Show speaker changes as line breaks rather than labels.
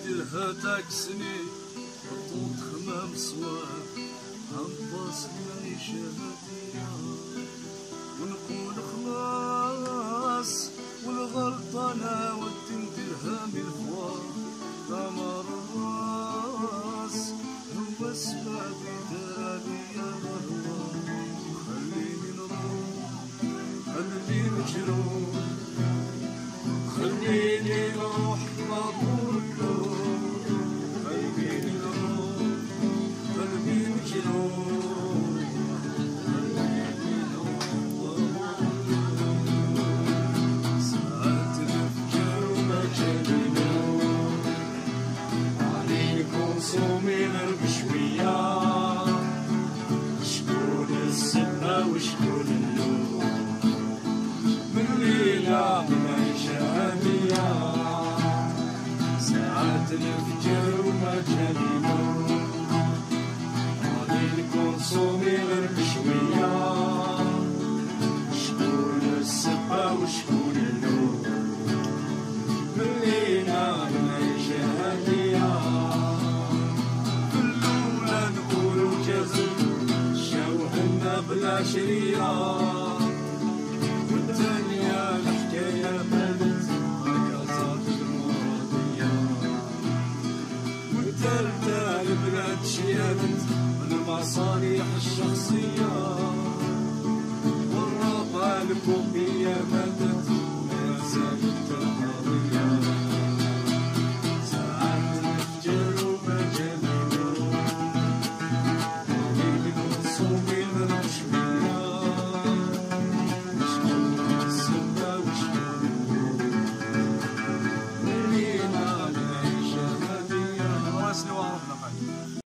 نديرها تاكسني خطوط خمام صواب عباس العيشة هادية ونقول خلاص والغلطة أنا ودي نديرها من الفوار ثمر الراس هو السبب داري يا خليني نروح قلبي مجروح وشكون النور من ليلة معيشة هادية ساعات نفكر وما جاني نوم الدنيا شريرة والدنيا الحكاية بنت رقصات المرضية والتالتة البلاد شيادت من المصالح الشخصية. والرابعة الكومية ماتت